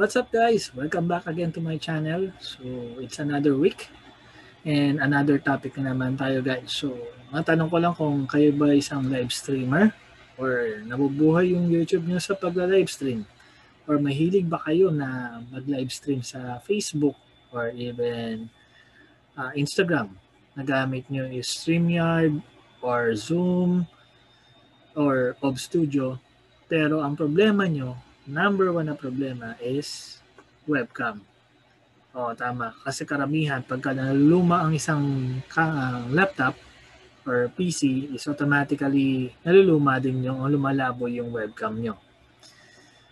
What's up guys? Welcome back again to my channel. So, it's another week and another topic na naman tayo guys. So, matanong ko lang kung kayo ba isang live streamer or nabubuhay yung YouTube nyo sa pagla-live stream or mahilig ba kayo na mag-live stream sa Facebook or even uh, Instagram. Nagamit nyo is StreamYard or Zoom or Ob Studio. Pero ang problema nyo number one na problema is webcam. O, tama. Kasi karamihan, pagka naluluma ang isang laptop or PC, is automatically naluluma din yung o lumalabo yung webcam nyo.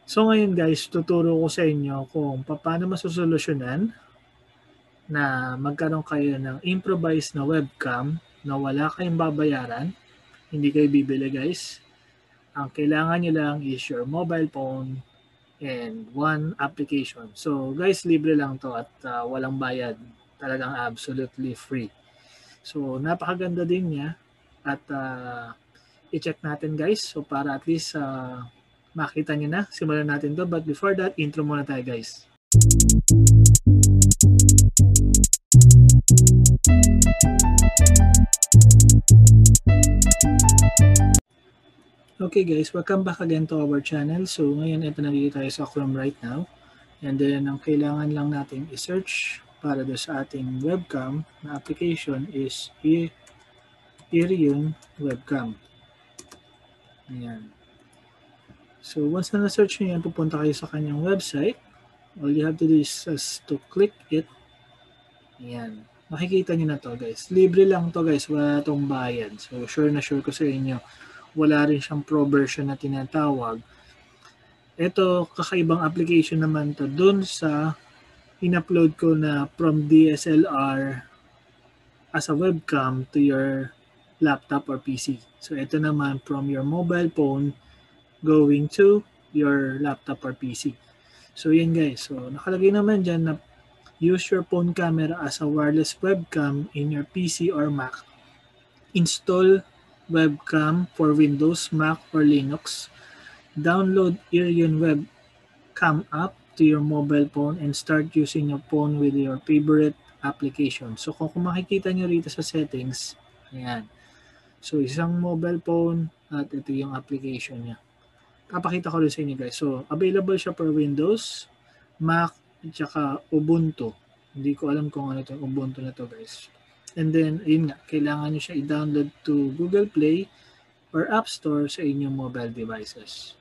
So ngayon guys, tuturo ko sa inyo kung paano masusolusyonan na magkaroon kayo ng improvised na webcam na wala kayong babayaran. Hindi kayo bibili guys. Ang kailangan nyo lang is your mobile phone and one application. So guys, libre lang to at uh, walang bayad. Talagang absolutely free. So napakaganda din niya at uh, i-check natin guys. So para at least uh, makita niyo na, simulan natin to. But before that, intro muna tayo guys. Okay guys, welcome back again to our channel. So ngayon ito nandito tayo sa Chrome right now. And then ang kailangan lang natin i-search para do sa ating webcam na application is Irion Webcam. Ayan. So once na na-search nyo yan, pupunta kayo sa kanyang website. All you have to do is just to click it. Ayan. Makikita nyo na to guys. Libre lang to guys. Wala tong bayad. So sure na sure ko sa inyo wala rin siyang pro version na tinatawag. Ito, kakaibang application naman to dun sa in-upload ko na from DSLR as a webcam to your laptop or PC. So ito naman from your mobile phone going to your laptop or PC. So yan guys. So nakalagay naman dyan na use your phone camera as a wireless webcam in your PC or Mac. Install webcam for Windows, Mac, or Linux. Download Irion Webcam app to your mobile phone and start using your phone with your favorite application. So kung, makikita nyo rito sa settings, ayan. So isang mobile phone at ito yung application niya. Kapakita ko rin sa inyo guys. So available siya for Windows, Mac, at saka Ubuntu. Hindi ko alam kung ano itong Ubuntu na to guys. And then, yun nga, kailangan nyo siya i-download to Google Play or App Store sa inyong mobile devices.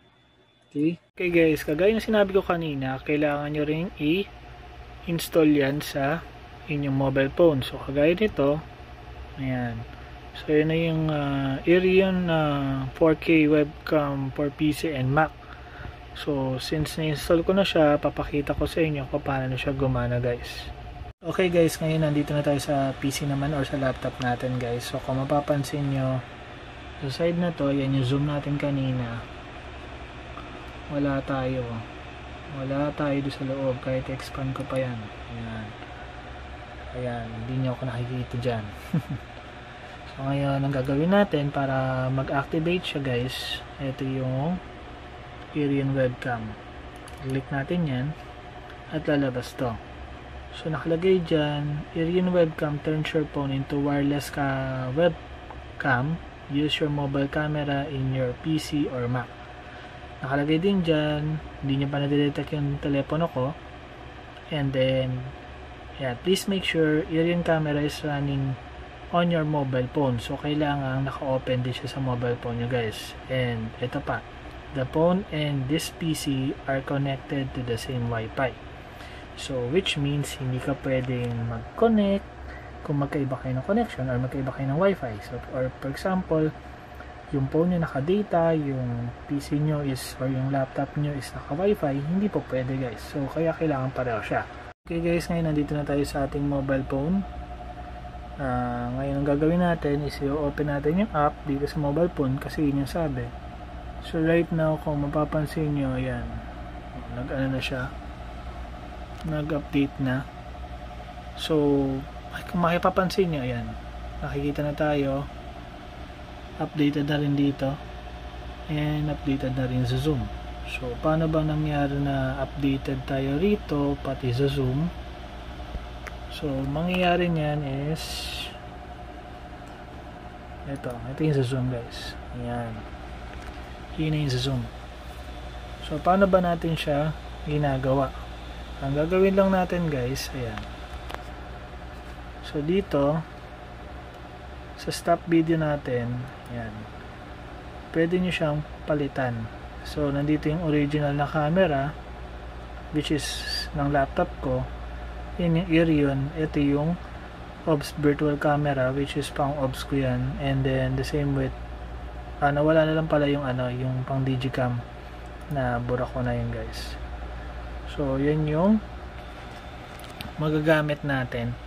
Okay? Okay guys, kagaya ng sinabi ko kanina, kailangan nyo rin i-install yan sa inyong mobile phone. So, kagaya nito, ayan. So, yun na yung uh, Irion uh, 4K webcam for PC and Mac. So, since na-install ko na siya, papakita ko sa inyo kung paano siya gumana guys. Okay guys, ngayon nandito na tayo sa PC naman or sa laptop natin guys. So kung mapapansin nyo, sa side na to, yan yung zoom natin kanina. Wala tayo. Wala tayo doon sa loob kahit expand ko pa yan. Ayan. Ayan, hindi nyo ako nakikita dyan. so ngayon, ang gagawin natin para mag-activate siya guys, ito yung Irion webcam. Click natin yan at lalabas to. So nakalagay dyan, Irion webcam turns your phone into wireless ka webcam. Use your mobile camera in your PC or Mac. Nakalagay din dyan, hindi nyo pa na-detect yung telepono ko. And then, yeah, please make sure Irion camera is running on your mobile phone. So, kailangan naka-open din siya sa mobile phone nyo guys. And, ito pa. The phone and this PC are connected to the same Wi-Fi. So, which means hindi ka pwedeng mag-connect kung magkaiba kayo ng connection or magkaiba kayo ng wifi. So, or for example, yung phone nyo naka-data, yung PC nyo is, or yung laptop nyo is naka-wifi, hindi po pwede guys. So, kaya kailangan pareho siya. Okay guys, ngayon nandito na tayo sa ating mobile phone. Uh, ngayon ang gagawin natin is i-open natin yung app dito sa mobile phone kasi yun yung sabi. So, right now, kung mapapansin nyo, ayan, nag-ano na siya, nag-update na. So, kung makipapansin nyo, ayan, nakikita na tayo. Updated na rin dito. And updated na rin sa Zoom. So, paano ba nangyari na updated tayo rito, pati sa Zoom? So, mangyayari niyan is ito, ito yung sa Zoom guys. Ayan. Yun yung sa Zoom. So, paano ba natin siya ginagawa? Ang gagawin lang natin guys, ayan. So, dito, sa stop video natin, ayan, pwede nyo siyang palitan. So, nandito yung original na camera, which is ng laptop ko. Yun yung ear yun. Ito yung OBS virtual camera, which is pang OBS ko yan. And then, the same with, ah, nawala na lang pala yung ano, yung pang digicam na bura ko na yun guys. So, yun yung magagamit natin.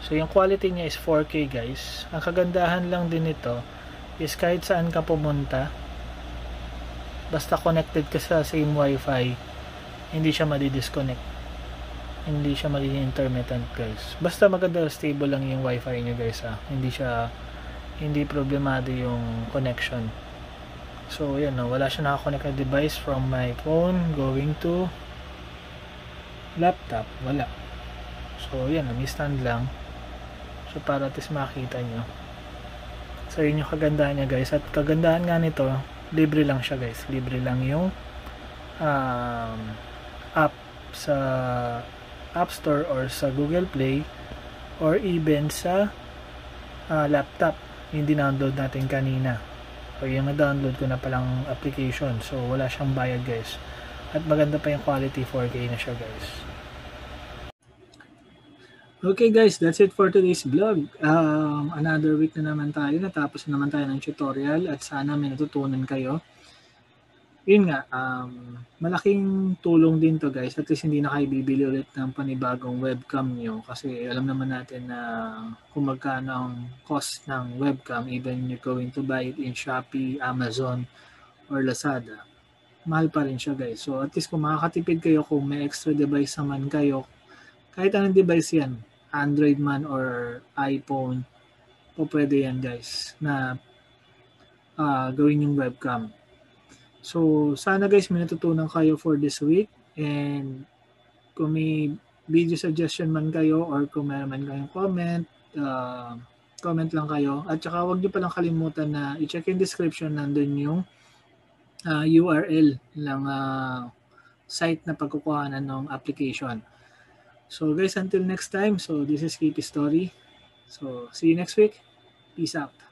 So, yung quality niya is 4K guys. Ang kagandahan lang din nito is kahit saan ka pumunta, basta connected ka sa same wifi hindi siya madi-disconnect hindi siya magiging intermittent guys basta maganda stable lang yung wifi nyo guys ha hindi siya hindi problemado yung connection so yan no, wala siya nakakonect na device from my phone going to laptop? Wala. So yan may stand lang. So para at least makita nyo. So yun yung kagandahan niya guys. At kagandahan nga nito libre lang siya guys. Libre lang yung um, app sa App Store or sa Google Play or even sa uh, laptop. Yung dinownload natin kanina. O yung na-download ko na palang application. So wala siyang bayad guys at maganda pa yung quality 4K na siya guys Okay guys, that's it for today's vlog. Um, another week na naman tayo. Natapos na naman tayo ng tutorial at sana may natutunan kayo. Yun nga, um, malaking tulong din to guys. At least hindi na kayo bibili ulit ng panibagong webcam nyo. Kasi alam naman natin na kung magkano ang cost ng webcam, even you're going to buy it in Shopee, Amazon, or Lazada, mahal pa rin siya guys. So at least kung makakatipid kayo, kung may extra device naman kayo, kahit anong device yan, Android man or iPhone, po pwede yan guys na uh, gawin yung webcam. So, sana guys may natutunan kayo for this week and kung may video suggestion man kayo or kung meron man kayong comment, uh, comment lang kayo. At saka huwag nyo palang kalimutan na i-check yung description nandun yung uh, ah, URL ng uh, site na pagkukuhanan ng application. So guys, until next time, so this is KP Story. So see you next week. Peace out.